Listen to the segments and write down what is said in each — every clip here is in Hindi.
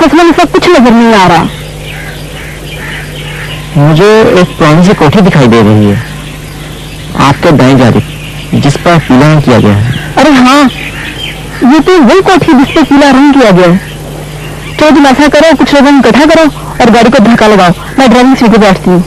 फ़सलों में सब कुछ नज़र नहीं आ रहा। मुझे एक पुरानी सी कोठी दिखाई दे रही है। आपके दाएँ जारी जिस पर पीला रंग किया गया है। अरे हाँ ये तो वो कोठी जिस पर पीला रंग किया गया है। तो तुम ऐसा करो कुछ लोगों को इकट्ठा करो और गाड़ी को धक्का लगाओ। मैं ड्राइविंग सीट पर बैठती हूँ।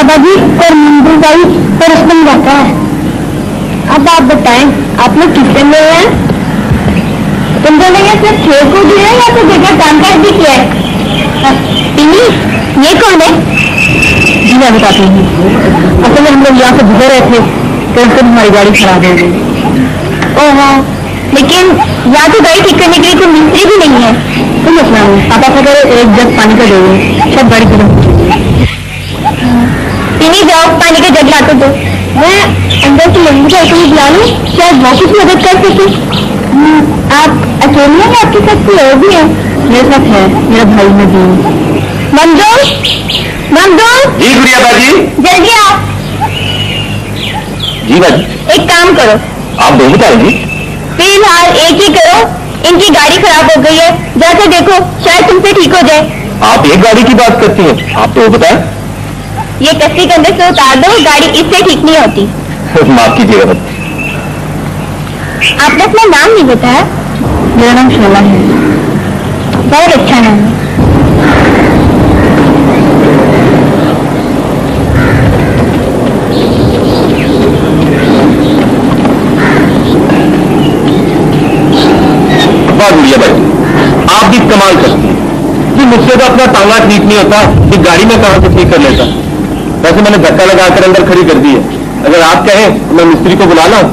गुड़िया बाजी और मंदू बाई और उसमें रहता है। अब आप बताएँ आप लोग कितने में हैं? तुम दोनों ये सिर्फ़ खेल को दिया या तो जगह काम काज भी किया है? पिनी ये कौन है? जी, मैं बताती हूँ। असल में हम लोग यहाँ से गुजर रहे थे तो फिर हमारी गाड़ी खराब हो गई। ओहो लेकिन यहाँ तो गाड़ी ठीक करने के लिए कोई मिस्त्री भी नहीं है। तुम अपना, पापा करो, एक जग पानी का दे सब गाड़ी करो पीनी जाओ पानी का जग ला तो दो मैं अंदर से लंबू का कोई बुला लूँ शायद वो कुछ मदद कर सके हम्म, आप अकेले हैं आपके साथ कोई और भी है? मेरे साथ है मेरा भाई नदीम। मंजूर? मंजूर? जी गुड़िया बाजी। जल्दी आओ। जी बाजी। एक काम करो। आप दो बता बताएँगे फ़िलहाल एक ही करो इनकी गाड़ी खराब हो गई है। जाकर देखो शायद तुमसे ठीक हो जाए। आप एक गाड़ी की बात करती हैं आप तो बताएँ। ये कस्सी कंधे से उतार दो गाड़ी इससे ठीक नहीं होती। माफ़ कीजिएगा आपने अपना नाम नहीं बताया? मेरा नाम शोला है। बहुत अच्छा नाम है। बाजी आप भी कमाल करती हैं कि मुझसे तो अपना टांगा ठीक नहीं होता कि गाड़ी में कहाँ से ठीक कर लेता। वैसे मैंने धक्का लगाकर अंदर खड़ी कर दी है। अगर आप कहें तो मैं मिस्त्री को बुला लाऊ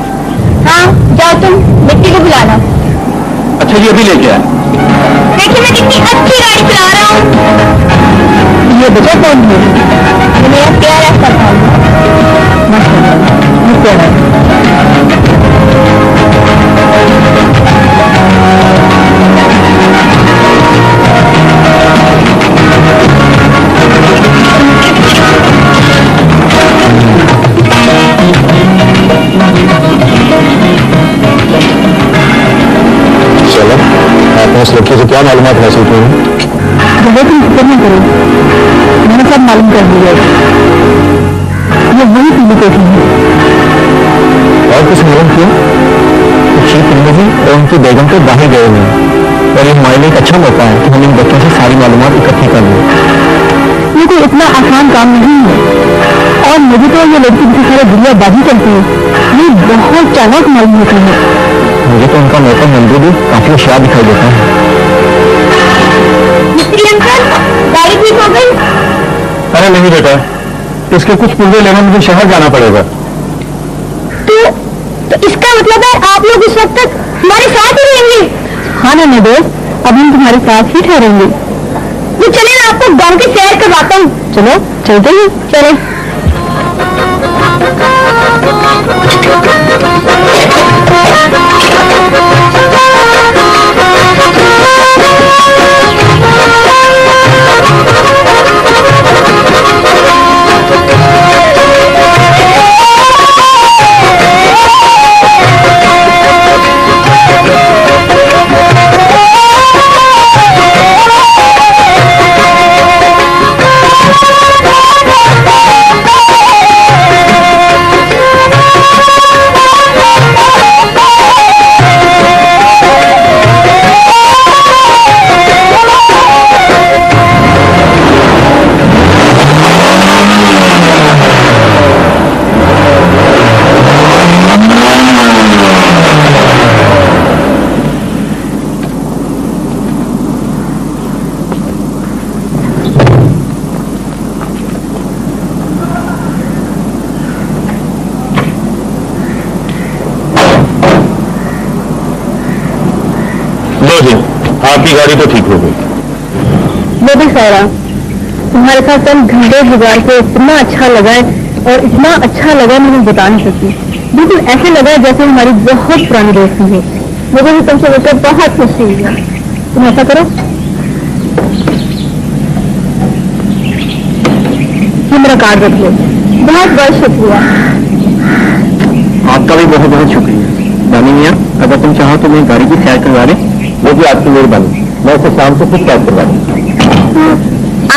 हाँ जाओ तुम मिट्टी को बुला लाओ अच्छा जी अभी लेके आया देखिए मैं कितनी अच्छी गाड़ी चला रहा हूँ। ये बचा कौन है? क्या मालूम हासिल की हैं? तुम फ़िक्र नहीं करो। मैंने सब मालूम कर दिया ये वही पीली कोठी है। और कुछ मालूम किया? और उनकी बेगम तो बाहर गए हुए हैं। और ये हमारे लिए एक अच्छा मौका है कि हम इन बच्चों से सारी मालूम इकट्ठी कर लें। ये कोई इतना आसान काम नहीं है। और मुझे तो ये लड़की जिससे सारा दुनिया बाजी चलती है ये बहुत चालाक मालूम होती है। मुझे तो उनका मौका मंदिर भी काफ़ी होशियार दिखाई देता है। मिस्त्री अंकल गाड़ी ठीक हो गई? अरे नहीं बेटा इसके कुछ पुर्जे लेने मुझे शहर जाना पड़ेगा। तो तो इसका मतलब है आप लोग इस वक्त तक हमारे साथ ही रहेंगे? हाँ ना दोस्त अब हम तुम्हारे साथ ही ठहरेंगे। तो चले ना आपको गाँव की सैर करवाता हूँ चलो चलते हैं। चलो। लो जी आपकी गाड़ी तो ठीक हो गई। वो भी सारा तुम्हारे साथ चंद घंटे गुजार के इतना अच्छा लगा है और इतना अच्छा लगा मैं बता नहीं सकती। बिल्कुल ऐसे लगा है जैसे हमारी बहुत पुरानी दोस्ती है। मुझे भी तुमसे मिलकर बहुत खुशी हुई तुम ऐसा करो। ये मेरा कार्ड रख लो। बहुत बहुत शुक्रिया। आपका भी बहुत बहुत शुक्रिया। दानी मियाँ अगर तुम चाहो तो मैं गाड़ी की सैर करवा दें वो भी आपकी मेहरबानी। मैं उसे शाम को खुद सैर करवा दूँ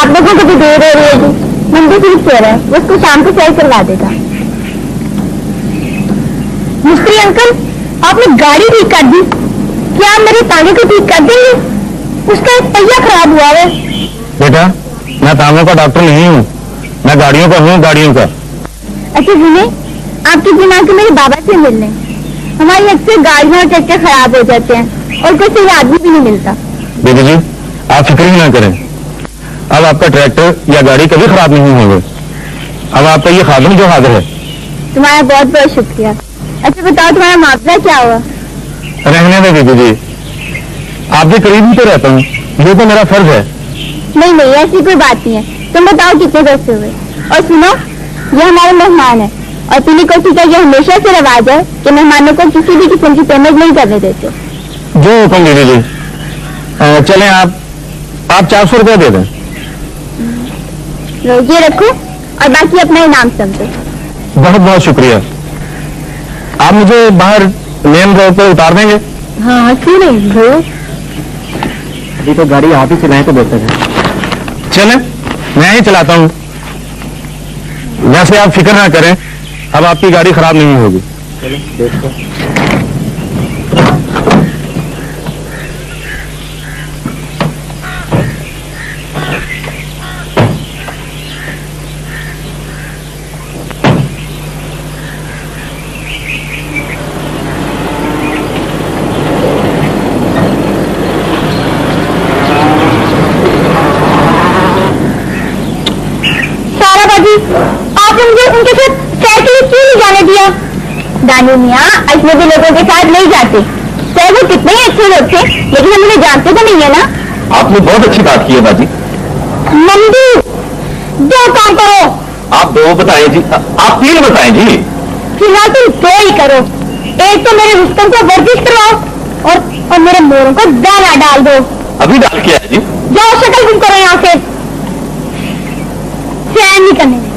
आप लोगों को भी देर हो रही होगी? मंदिर भी कह रहा है उसको शाम को सैर करवा देगा। मिस्त्री अंकल आपने गाड़ी ठीक कर दी। क्या आप मेरे तांगे को ठीक कर देंगे? उसका एक पहिया खराब हुआ है। बेटा मैं तांगों का डॉक्टर नहीं हूँ। मैं गाड़ियों का हूँ गाड़ियों का अच्छा सुने आपकी दिमाग के मेरे बाबा से मिलने। हमारी अक्सर गाड़ियाँ और ट्रैक्टर खराब हो जाते हैं। और कोई सही आदमी भी नहीं मिलता। दीदी जी आप फ़िक्र ही ना करें। अब आपका ट्रैक्टर या गाड़ी कभी खराब नहीं होंगे। अब आपका ये खादम जो हाजिर है। तुम्हारा बहुत बहुत शुक्रिया। अच्छा बताओ तुम्हारा मुआवजा क्या हुआ? रहने दे दीदी जी। आपके करीब ही तो रहता हूँ। ये तो मेरा फ़र्ज़ है। नहीं नहीं ऐसी कोई बात नहीं है। तुम बताओ कितने पैसे हुए। और सुनो ये हमारे मेहमान है। और पीली कोठी का ये हमेशा से रिवाज है कि मेहमानों को किसी भी किस्म की पेमेंट नहीं करने देते। जो हुक्म दीदी जी चलें आप आप चार सौ रुपया दे दें। ये रखो और बाकी अपना इनाम समझो। बहुत बहुत शुक्रिया। आप मुझे बाहर मेन रोड पर उतार देंगे? हाँ क्यों नहीं? भैया अभी तो गाड़ी आप ही चलाएँ तो बेहतर है। चले मैं ही चलाता हूँ। वैसे आप फ़िक्र ना करें अब आपकी गाड़ी खराब नहीं होगी। सारा बाजी आपने मुझे उनके साथ सैर के लिए क्यों नहीं जाने दिया? दानी मियाँ अजनबी लोगों के साथ नहीं जाते। चाहे वो कितने ही अच्छे लोग थे लेकिन हम उन्हें जानते तो नहीं है ना? आपने बहुत अच्छी बात की है बाजी। नंदू दो काम करो। आप दो बताए जी। आप तीन बताए जी। फ़िलहाल तुम दो ही करो। एक तो मेरे रुस्तम को वर्जिश करवाओ और, और मेरे मोरों को दाना डाल दो। अभी डाल किया जी। जाओ शक्ल गुम करो यहाँ से। चैन नहीं करने